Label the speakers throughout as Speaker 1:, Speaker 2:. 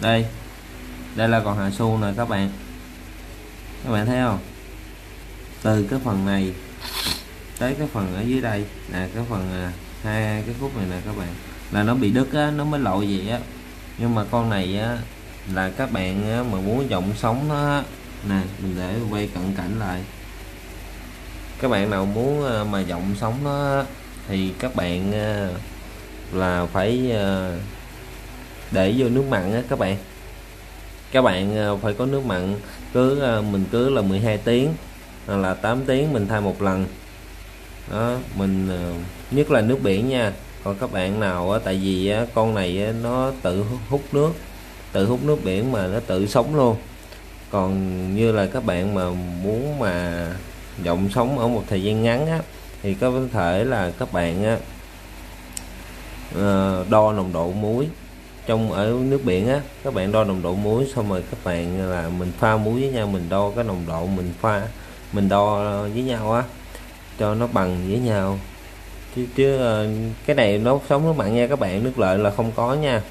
Speaker 1: đây. Đây là còn hạ su nè các bạn. Các bạn thấy không? Từ cái phần này tới cái phần ở dưới đây. Nè cái phần à, hai cái khúc này nè các bạn. Là nó bị đứt á nó mới lội vậy á. Nhưng mà con này á là các bạn á, mà muốn giọng sống nó á, nè mình để quay cận cảnh lại. Các bạn nào muốn à, mà giọng sống nó thì các bạn à, là phải để vô nước mặn á, các bạn. Các bạn ờ, phải có nước mặn, cứ ờ, mình cứ là 12 tiếng là 8 tiếng mình thay một lần. Đó, mình ờ, nhất là nước biển nha. Còn các bạn nào á, tại vì con này nó tự hút nước, tự hút nước biển mà nó tự sống luôn. Còn như là các bạn mà muốn mà dòng sống ở một thời gian ngắn á, thì có thể là các bạn đo nồng độ muối trong ở nước biển á các bạn đo nồng độ muối xong rồi các bạn là mình pha muối với nhau mình đo cái nồng độ mình pha mình đo với nhau á cho nó bằng với nhau. Chứ chứ ờ, cái này nó sống nước mặn nha các bạn nước lợi là không có nha.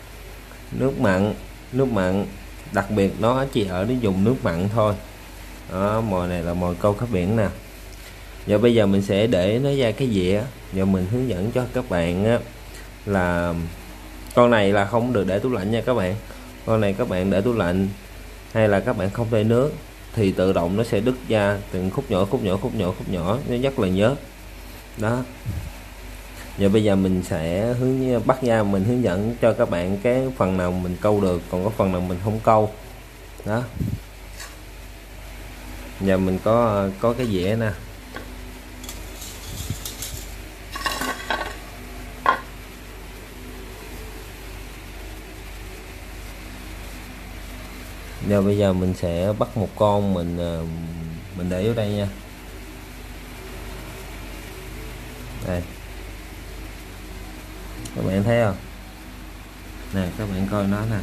Speaker 1: Nước mặn nước mặn đặc biệt nó chỉ ở nó dùng nước mặn thôi. Đó, mồi này là mồi câu cá biển nè. Giờ bây giờ mình sẽ để nó ra cái dĩa. Giờ mình hướng dẫn cho các bạn á, là con này là không được để tủ lạnh nha các bạn. Con này các bạn để tủ lạnh hay là các bạn không để nước thì tự động nó sẽ đứt ra từng khúc nhỏ khúc nhỏ khúc nhỏ khúc nhỏ. Nó rất là nhớ. Đó. Giờ bây giờ mình sẽ hướng bắt ra mình hướng dẫn cho các bạn cái phần nào mình câu được, còn có phần nào mình không câu. Đó. Giờ mình có có cái dĩa nè. Giờ bây giờ mình sẽ bắt một con mình ờ, mình để vô đây nha. Đây. Các bạn thấy không? Nè các bạn coi nó nè.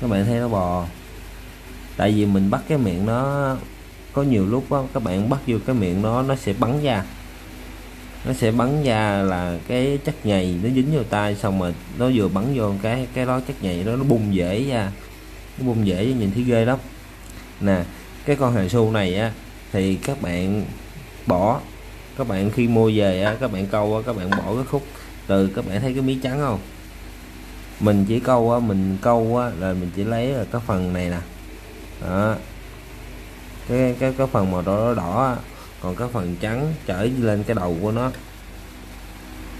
Speaker 1: Các bạn thấy nó bò tại vì mình bắt cái miệng nó có nhiều lúc đó, các bạn bắt vô cái miệng nó nó sẽ bắn ra. Nó sẽ bắn ra là cái chất nhầy nó dính vô tay xong rồi nó vừa bắn vô cái cái đó chất nhầy đó nó bung dễ ra cái bông dễ nhìn thấy ghê lắm. Nè, cái con hàng xu này á, thì các bạn bỏ, các bạn khi mua về á, các bạn câu á, các bạn bỏ cái khúc từ các bạn thấy cái mí trắng không? Mình chỉ câu á, mình câu á, là mình chỉ lấy là cái phần này nè. Đó. Cái cái cái phần màu đỏ đỏ á. còn cái phần trắng trở lên cái đầu của nó.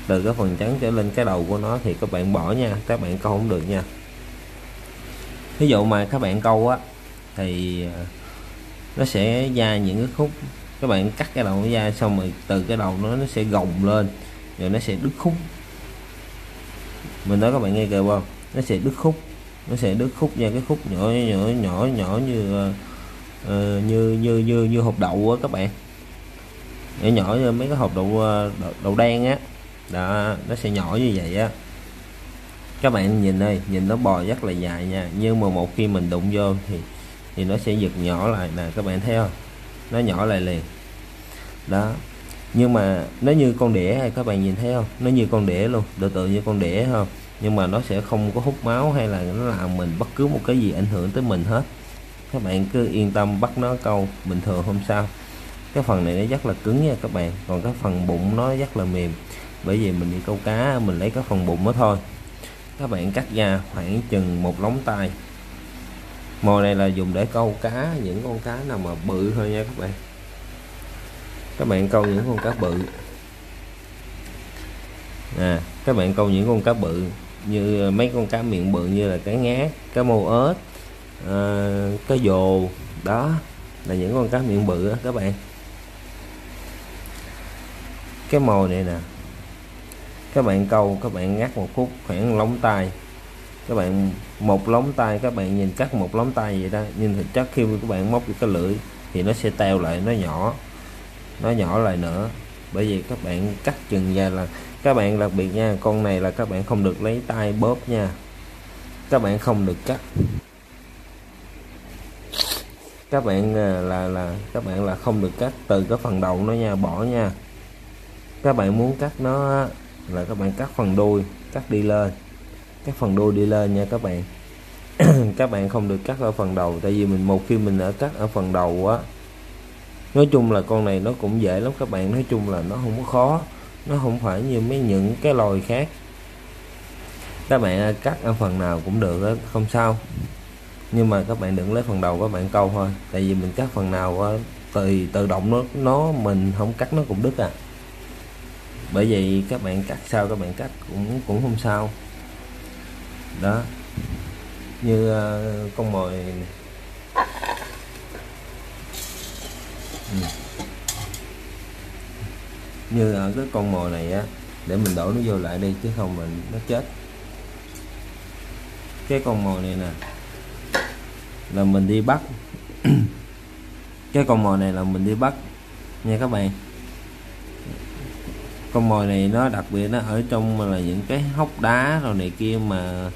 Speaker 1: Từ cái phần trắng trở lên cái đầu của nó thì các bạn bỏ nha, các bạn câu không được nha ví dụ mà các bạn câu á thì ờ, nó sẽ ra những cái khúc các bạn cắt cái đầu nó ra xong rồi từ cái đầu nó nó sẽ gồng lên rồi nó sẽ đứt khúc. Mình nói các bạn nghe kìa không? Nó sẽ đứt khúc nó sẽ đứt khúc ra cái khúc nhỏ nhỏ nhỏ nhỏ như uh, như như như như hộp đậu á các bạn. Nhỏ nhỏ như mấy cái hộp đậu ờ, đậu, đậu đen á. Đó nó sẽ nhỏ như vậy á các bạn nhìn đây, nhìn nó bò rất là dài nha. Nhưng mà một khi mình đụng vô thì thì nó sẽ giật nhỏ lại nè, các bạn thấy không? Nó nhỏ lại liền. Đó. Nhưng mà nó như con đĩa hay các bạn nhìn thấy không? Nó như con đĩa luôn, tự tự như con đĩa không? Nhưng mà nó sẽ không có hút máu hay là nó làm mình bất cứ một cái gì ảnh hưởng tới mình hết. Các bạn cứ yên tâm, bắt nó câu bình thường không sao cái phần này nó rất là cứng nha các bạn. Còn cái phần bụng nó rất là mềm. Bởi vì mình đi câu cá, mình lấy cái phần bụng đó thôi các bạn cắt ra khoảng chừng một lóng tay. Mồi này là dùng để câu cá những con cá nào mà bự thôi nha các bạn. Các bạn câu những con cá bự. À các bạn câu những con cá bự như mấy con cá miệng bự như là cá ngát cá mô ớt à, cá dồ đó là những con cá miệng bự đó, các bạn. Cái mồi này nè các bạn câu, các bạn ngắt một phút khoảng lóng tay các bạn một lóng tay các bạn nhìn cắt một lóng tay vậy đó. Nhưng thực chất khi các bạn móc cái lưỡi thì nó sẽ teo lại, nó nhỏ. Nó nhỏ lại nữa. Bởi vì các bạn cắt chừng ra là, các bạn đặc biệt nha, con này là các bạn không được lấy tay bóp nha. Các bạn không được cắt. Các bạn à, là là, các bạn là không được cắt từ cái phần đầu nó nha, bỏ nha. Các bạn muốn cắt nó là các bạn cắt phần đuôi cắt đi lên. Cắt phần đuôi đi lên nha các bạn. Các bạn không được cắt ở phần đầu tại vì mình một khi mình ở cắt ở phần đầu á nói chung là con này nó cũng dễ lắm các bạn. Nói chung là nó không có khó. Nó không phải như mấy những cái loài khác. Các bạn cắt ở phần nào cũng được đó, không sao. Nhưng mà các bạn đừng lấy phần đầu các bạn câu thôi. Tại vì mình cắt phần nào tùy tự động nó nó mình không cắt nó cũng đứt à bởi vậy các bạn cắt sao các bạn cắt cũng cũng không sao. Đó. Như uh, con mồi này. Ừ. như ở cái con mồi này á để mình đổ nó vô lại đi chứ không mình nó chết. Cái con mồi này nè là mình đi bắt. Cái con mồi này là mình đi bắt nha các bạn con mồi này nó đặc biệt, nó ở trong là những cái hốc đá rồi này kia mà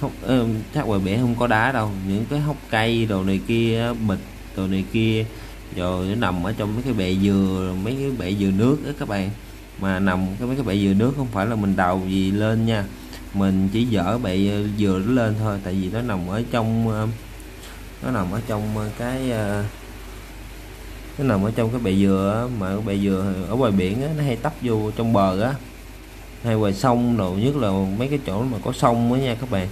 Speaker 1: hốc ờ, chắc ngoài biển không có đá đâu. Những cái hốc cây đồ này kia, bịch đồ này kia, rồi nó nằm ở trong mấy cái bệ dừa, mấy cái bệ dừa nước đó các bạn. Mà nằm cái mấy cái bệ dừa nước không phải là mình đào gì lên nha. Mình chỉ dở bệ dừa nó lên thôi, tại vì nó nằm ở trong ờ, nó nằm ở trong ờ, cái nó nằm ở trong cái bệ dừa mà cái bệ dừa ở ngoài biển á, nó hay tấp vô trong bờ á. Hay ngoài sông đồ nhất là mấy cái chỗ mà có sông á nha các bạn.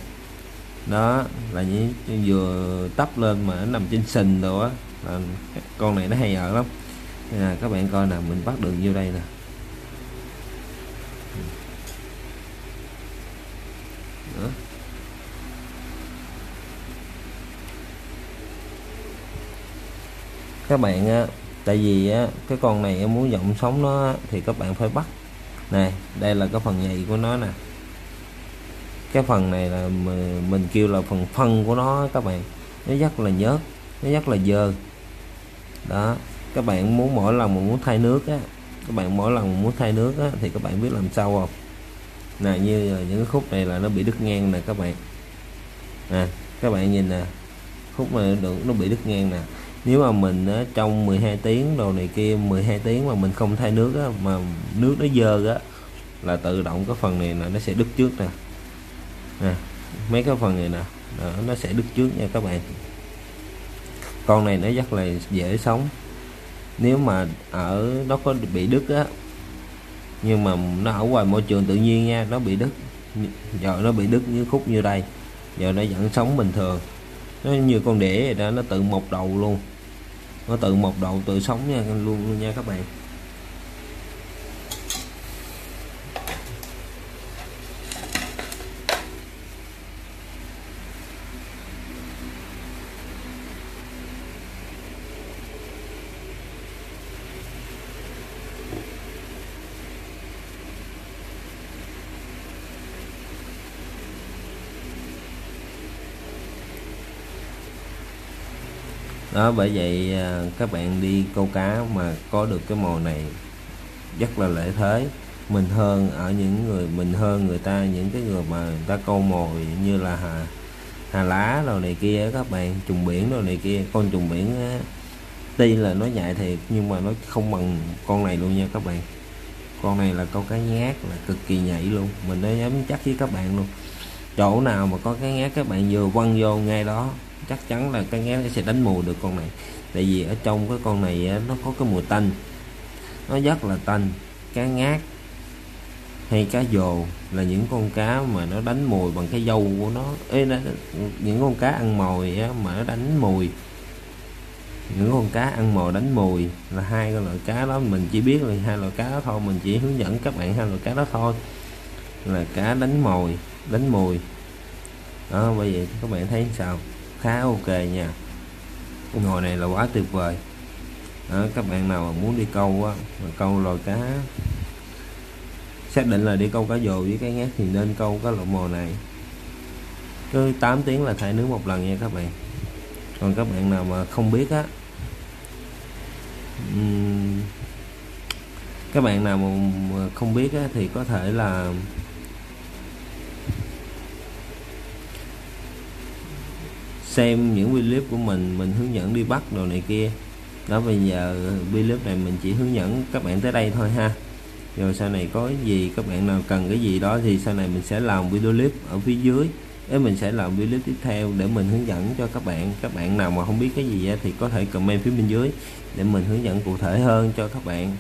Speaker 1: Đó là những dừa tấp lên mà nó nằm trên sình đồ á. Là con này nó hay ở lắm. À, các bạn coi nè mình bắt đường vô đây nè. Đó. Các bạn á, tại vì á, cái con này em muốn giọng sống nó thì các bạn phải bắt. Này đây là cái phần nhầy của nó nè. Cái phần này là mình kêu là phần phân của nó các bạn. Nó rất là nhớt, nó rất là dơ. Đó, các bạn muốn mỗi lần mà muốn thay nước á, các bạn mỗi lần muốn thay nước á, thì các bạn biết làm sao không? Nè, như những cái khúc này là nó bị đứt ngang nè, các bạn. Nè, các bạn nhìn nè, khúc này nó bị đứt ngang nè nếu mà mình á, trong 12 tiếng đồ này kia 12 tiếng mà mình không thay nước á, mà nước nó dơ á là tự động cái phần này là nó sẽ đứt trước nè. Nè mấy cái phần này nè đó, nó sẽ đứt trước nha các bạn. Con này nó rất là dễ sống. Nếu mà ở nó có bị đứt á nhưng mà nó ở ngoài môi trường tự nhiên nha nó bị đứt giờ nó bị đứt như khúc như đây giờ nó vẫn sống bình thường. Nó như con đĩa vậy đó nó tự một đầu luôn nó tự một đầu tự sống nha luôn luôn nha các bạn. Đó bởi vậy à, các bạn đi câu cá mà có được cái mồi này rất là lợi thế. Mình hơn ở những người mình hơn người ta những cái người mà người ta câu mồi như là hà hà lá rồi này kia các bạn trùng biển rồi này kia. Con trùng biển á, tuy là nó nhạy thiệt nhưng mà nó không bằng con này luôn nha các bạn. Con này là câu cá nhát là cực kỳ nhảy luôn. Mình nói dám chắc với các bạn luôn. Chỗ nào mà có cái nhát các bạn vừa quăng vô ngay đó chắc chắn là cái ngán sẽ đánh mù được con này. Tại vì ở trong cái con này nó có cái mùi tanh. Nó rất là tanh. Cá ngát hay cá dồ là những con cá mà nó đánh mùi bằng cái dâu của nó. Ê, nó, những con cá ăn mồi á, mà nó đánh mùi. Những con cá ăn mồi đánh mùi là hai cái loại cá đó. Mình chỉ biết là hai loại cá đó thôi. Mình chỉ hướng dẫn các bạn hai loại cá đó thôi. Là cá đánh mồi đánh mùi. Đó bây giờ các bạn thấy sao? Khá ok nha. Con ngồi này là quá tuyệt vời. Đó, các bạn nào mà muốn đi câu á mà câu loài cá xác định là đi câu cá dồ với cái ngát thì nên câu cái loại mồi này. Cứ 8 tiếng là thay nước một lần nha các bạn. Còn các bạn nào mà không biết á các bạn nào mà không biết á, thì có thể là xem những clip của mình mình hướng dẫn đi bắt đồ này kia. Đó, bây giờ clip này mình chỉ hướng dẫn các bạn tới đây thôi ha. Rồi sau này có gì, các bạn nào cần cái gì đó thì sau này mình sẽ làm video clip ở phía dưới. Để mình sẽ làm video tiếp theo để mình hướng dẫn cho các bạn. Các bạn nào mà không biết cái gì thì có thể comment phía bên dưới để mình hướng dẫn cụ thể hơn cho các bạn.